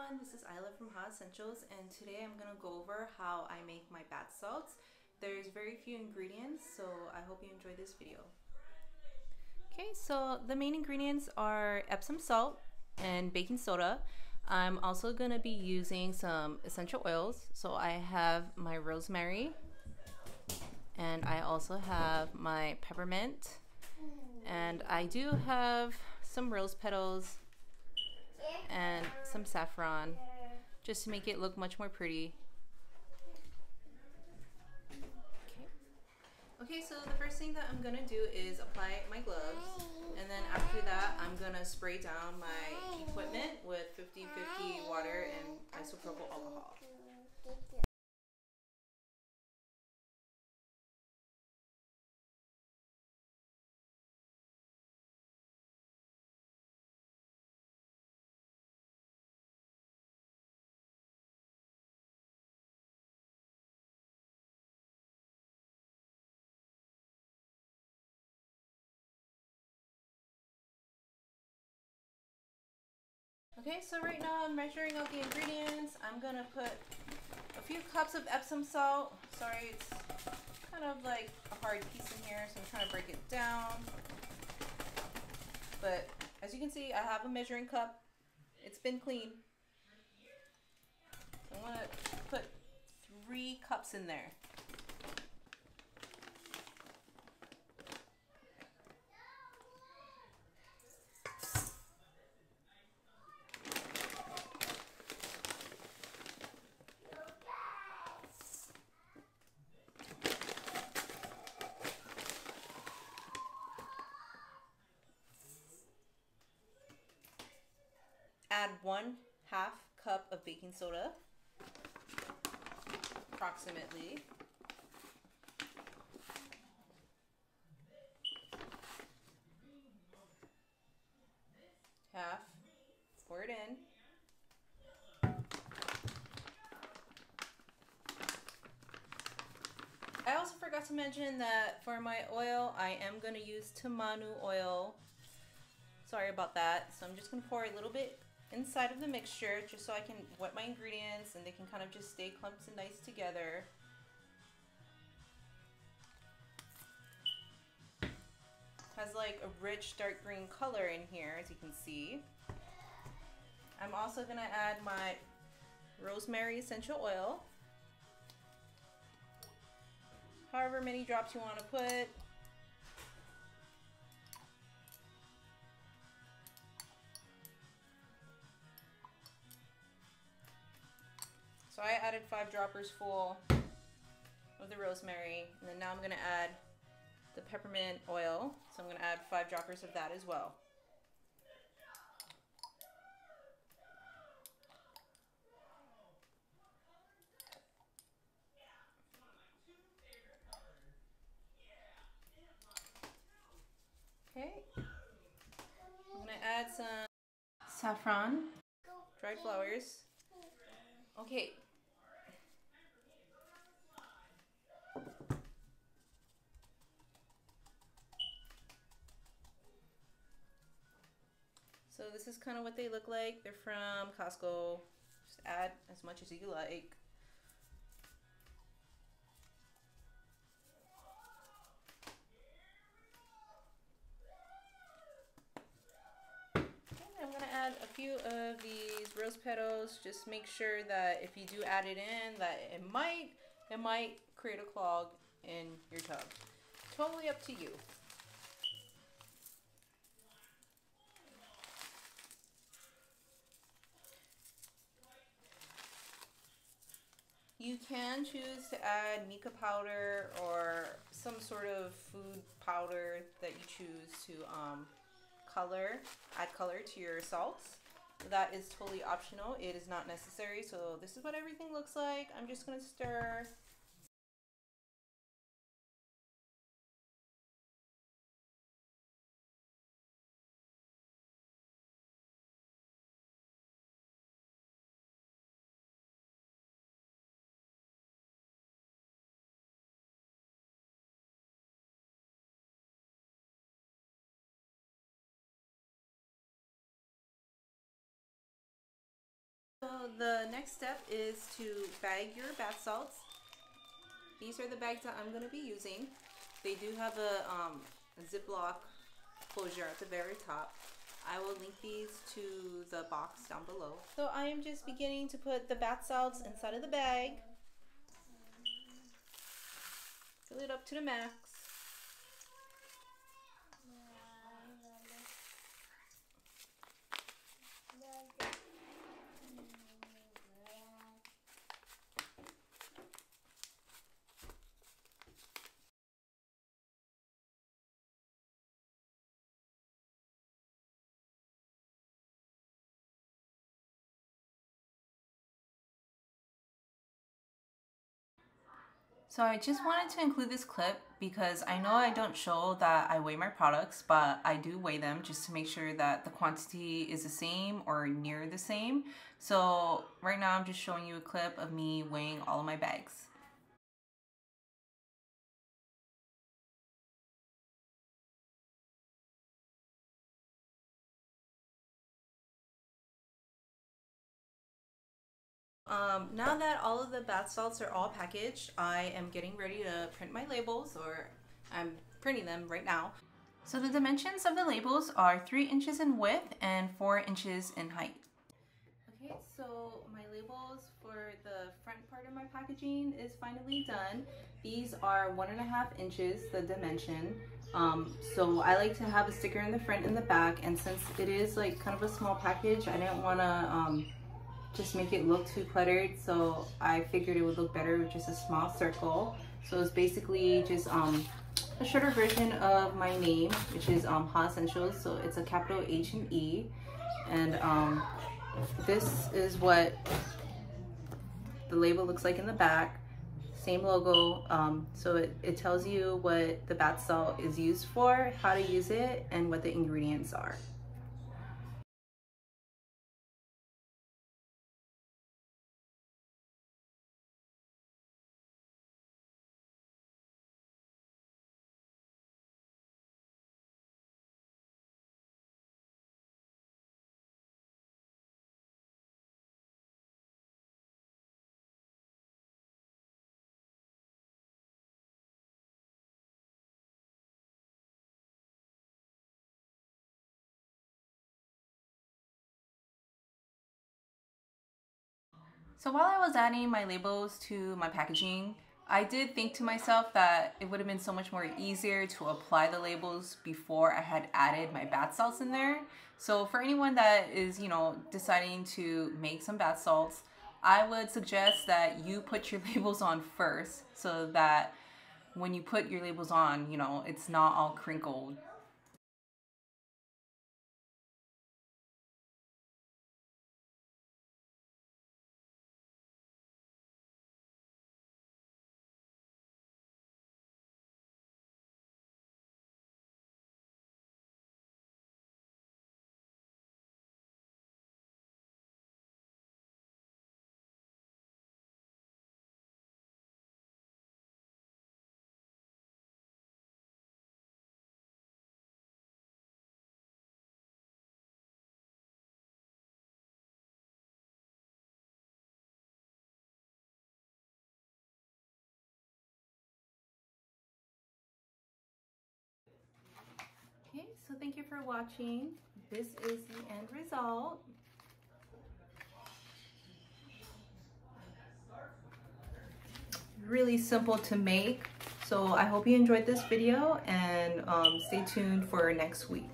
everyone, this is Isla from Ha Essentials and today I'm going to go over how I make my bath salts. There's very few ingredients so I hope you enjoy this video. Okay, so the main ingredients are Epsom salt and baking soda. I'm also going to be using some essential oils. So I have my rosemary and I also have my peppermint and I do have some rose petals and some saffron just to make it look much more pretty. Okay. so the first thing that I'm gonna do is apply my gloves and then after that I'm gonna spray down my equipment with 50-50 water and isopropyl alcohol. Okay, so right now I'm measuring out the ingredients. I'm gonna put a few cups of Epsom salt. Sorry, it's kind of like a hard piece in here, so I'm trying to break it down. But as you can see, I have a measuring cup. It's been clean. I'm gonna put three cups in there. Add one half cup of baking soda, approximately. Half, pour it in. I also forgot to mention that for my oil, I am going to use Tamanu oil. Sorry about that. So I'm just going to pour a little bit inside of the mixture just so I can wet my ingredients and they can kind of just stay clumps and nice together. Has like a rich dark green color in here as you can see. I'm also to add my rosemary essential oil. However many drops you want to put. So I added five droppers full of the rosemary, and then now I'm gonna add the peppermint oil. So I'm gonna add five droppers of that as well. Okay, I'm gonna add some saffron, dried flowers. Okay, this is kind of what they look like. They're from Costco. Just add as much as you like. I'm to add a few of these rose petals. Just make sure that if you do add it in that it might, it might create a clog in your tub. Totally up to you. You can choose to add mica powder or some sort of food powder that you choose to um, color, add color to your salts. That is totally optional. It is not necessary. So this is what everything looks like. I'm just going to stir So the next step is to bag your bath salts. These are the bags that I'm going to be using. They do have a, um, a Ziploc closure at the very top. I will link these to the box down below. So I am just beginning to put the bath salts inside of the bag. Fill it up to the max. So I just wanted to include this clip because I know I don't show that I weigh my products, but I do weigh them just to make sure that the quantity is the same or near the same. So right now I'm just showing you a clip of me weighing all of my bags. Um, now that all of the bath salts are all packaged, I am getting ready to print my labels, or I'm printing them right now. So the dimensions of the labels are 3 inches in width and 4 inches in height. Okay, so my labels for the front part of my packaging is finally done. These are one and a half inches, the dimension. Um, so I like to have a sticker in the front and the back, and since it is like kind of a small package, I didn't want to um, just make it look too cluttered. So I figured it would look better with just a small circle. So it's basically just um, a shorter version of my name which is um, Ha Essentials. So it's a capital H and E. And um, this is what the label looks like in the back. Same logo um, so it, it tells you what the bath salt is used for how to use it and what the ingredients are So while I was adding my labels to my packaging, I did think to myself that it would have been so much more easier to apply the labels before I had added my bath salts in there. So for anyone that is, you know, deciding to make some bath salts, I would suggest that you put your labels on first so that when you put your labels on, you know, it's not all crinkled so thank you for watching. This is the end result. Really simple to make. So I hope you enjoyed this video and um, stay tuned for next week.